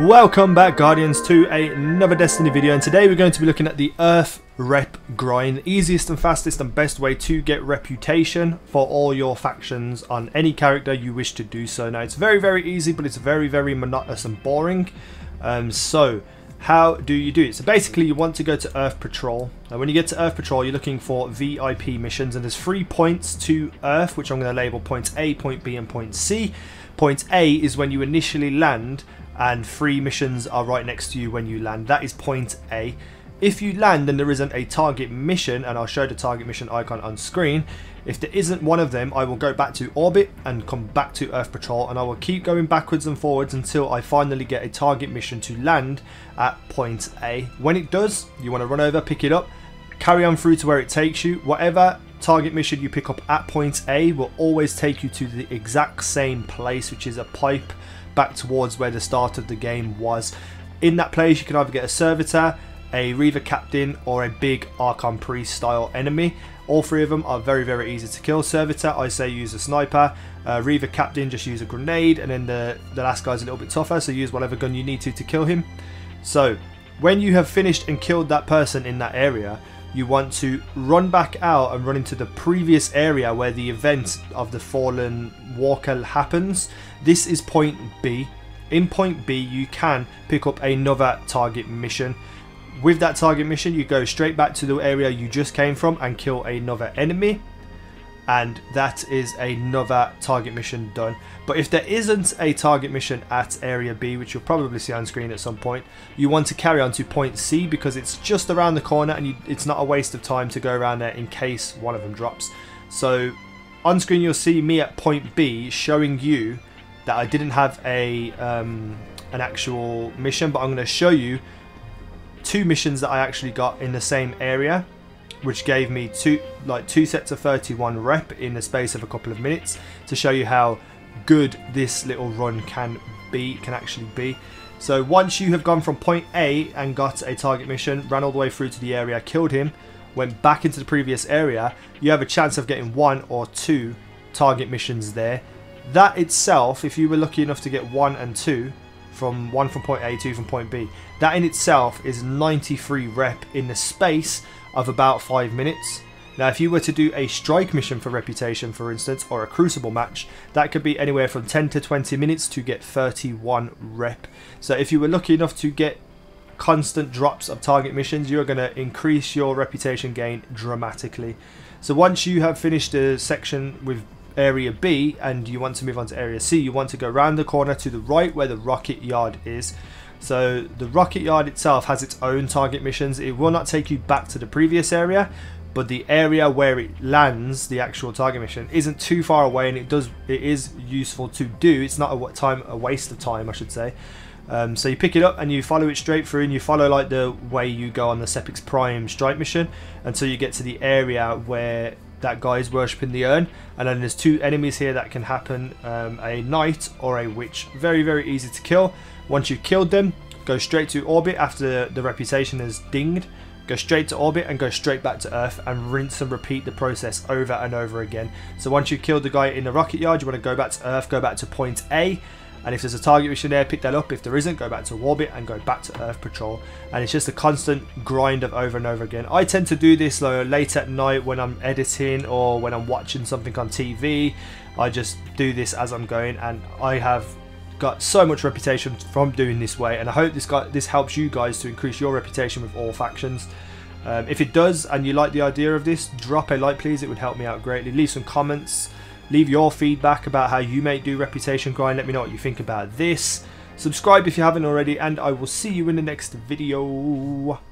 Welcome back Guardians to another Destiny video and today we're going to be looking at the Earth Rep Grind, easiest and fastest and best way to get reputation for all your factions on any character you wish to do so. Now it's very very easy but it's very very monotonous and boring. Um, so how do you do it? So basically you want to go to Earth Patrol. Now when you get to Earth Patrol you're looking for VIP missions and there's three points to Earth which I'm going to label point A, point B and point C. Point A is when you initially land and three missions are right next to you when you land. That is point A. If you land and there isn't a target mission, and I'll show the target mission icon on screen, if there isn't one of them, I will go back to orbit and come back to Earth Patrol, and I will keep going backwards and forwards until I finally get a target mission to land at point A. When it does, you want to run over, pick it up, carry on through to where it takes you. Whatever target mission you pick up at point A will always take you to the exact same place, which is a pipe back towards where the start of the game was. In that place you can either get a servitor, a Reaver Captain or a big Archon Priest style enemy. All three of them are very very easy to kill. Servitor I say use a sniper, uh, Reaver Captain just use a grenade and then the, the last guy's a little bit tougher so use whatever gun you need to to kill him. So when you have finished and killed that person in that area you want to run back out and run into the previous area where the event of the fallen walker happens. This is point B. In point B you can pick up another target mission. With that target mission you go straight back to the area you just came from and kill another enemy and that is another target mission done. But if there isn't a target mission at area B, which you'll probably see on screen at some point, you want to carry on to point C because it's just around the corner and you, it's not a waste of time to go around there in case one of them drops. So on screen you'll see me at point B showing you that I didn't have a um, an actual mission, but I'm going to show you two missions that I actually got in the same area which gave me two like two sets of 31 rep in the space of a couple of minutes to show you how good this little run can be can actually be. So once you have gone from point A and got a target mission ran all the way through to the area killed him went back into the previous area you have a chance of getting one or two target missions there. That itself if you were lucky enough to get one and two from one from point A, two from point B. That in itself is 93 rep in the space of about 5 minutes. Now if you were to do a strike mission for reputation for instance or a crucible match that could be anywhere from 10 to 20 minutes to get 31 rep. So if you were lucky enough to get constant drops of target missions you're going to increase your reputation gain dramatically. So once you have finished a section with area B and you want to move on to area C you want to go around the corner to the right where the rocket yard is so the rocket yard itself has its own target missions. It will not take you back to the previous area, but the area where it lands, the actual target mission, isn't too far away, and it does it is useful to do. It's not a time a waste of time, I should say. Um, so you pick it up and you follow it straight through, and you follow like the way you go on the Sepiks Prime strike mission until you get to the area where that guy is worshipping the urn and then there's two enemies here that can happen um, a knight or a witch very very easy to kill once you've killed them, go straight to orbit after the reputation is dinged. Go straight to orbit and go straight back to Earth and rinse and repeat the process over and over again. So once you've killed the guy in the rocket yard, you want to go back to Earth, go back to point A, and if there's a target mission there, pick that up. If there isn't, go back to orbit and go back to Earth Patrol. And it's just a constant grind of over and over again. I tend to do this though, late at night when I'm editing or when I'm watching something on TV. I just do this as I'm going and I have got so much reputation from doing this way and I hope this guy this helps you guys to increase your reputation with all factions um, if it does and you like the idea of this drop a like please it would help me out greatly leave some comments leave your feedback about how you may do reputation grind. Let me know what you think about this. Subscribe if you haven't already and I will see you in the next video